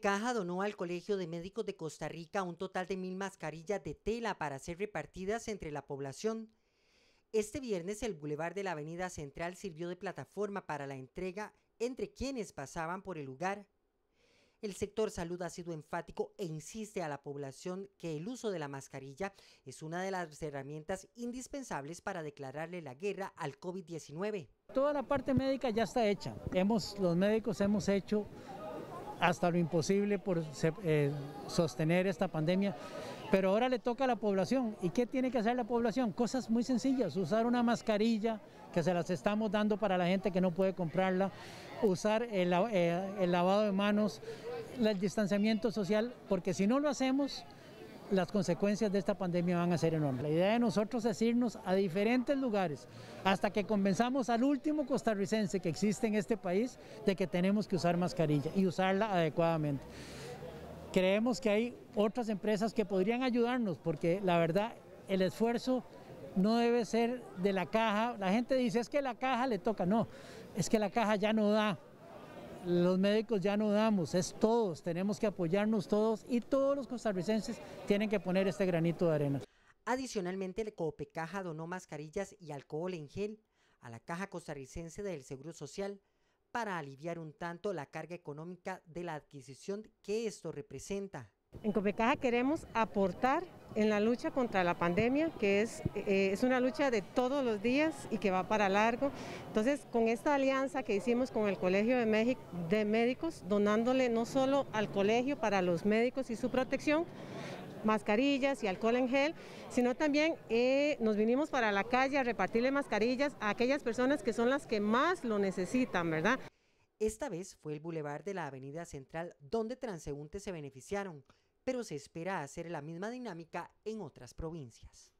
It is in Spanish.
Caja donó al Colegio de Médicos de Costa Rica un total de mil mascarillas de tela para ser repartidas entre la población. Este viernes el bulevar de la Avenida Central sirvió de plataforma para la entrega entre quienes pasaban por el lugar. El sector salud ha sido enfático e insiste a la población que el uso de la mascarilla es una de las herramientas indispensables para declararle la guerra al COVID-19. Toda la parte médica ya está hecha. Hemos, los médicos hemos hecho hasta lo imposible por eh, sostener esta pandemia, pero ahora le toca a la población. ¿Y qué tiene que hacer la población? Cosas muy sencillas, usar una mascarilla que se las estamos dando para la gente que no puede comprarla, usar el, eh, el lavado de manos, el distanciamiento social, porque si no lo hacemos, las consecuencias de esta pandemia van a ser enormes. La idea de nosotros es irnos a diferentes lugares hasta que convenzamos al último costarricense que existe en este país de que tenemos que usar mascarilla y usarla adecuadamente. Creemos que hay otras empresas que podrían ayudarnos porque la verdad el esfuerzo no debe ser de la caja. La gente dice es que la caja le toca, no, es que la caja ya no da los médicos ya no damos, es todos, tenemos que apoyarnos todos y todos los costarricenses tienen que poner este granito de arena. Adicionalmente, el Caja donó mascarillas y alcohol en gel a la Caja Costarricense del Seguro Social para aliviar un tanto la carga económica de la adquisición que esto representa. En Copecaja queremos aportar en la lucha contra la pandemia, que es, eh, es una lucha de todos los días y que va para largo. Entonces, con esta alianza que hicimos con el Colegio de, México, de Médicos, donándole no solo al colegio para los médicos y su protección, mascarillas y alcohol en gel, sino también eh, nos vinimos para la calle a repartirle mascarillas a aquellas personas que son las que más lo necesitan, ¿verdad? Esta vez fue el bulevar de la Avenida Central donde transeúntes se beneficiaron pero se espera hacer la misma dinámica en otras provincias.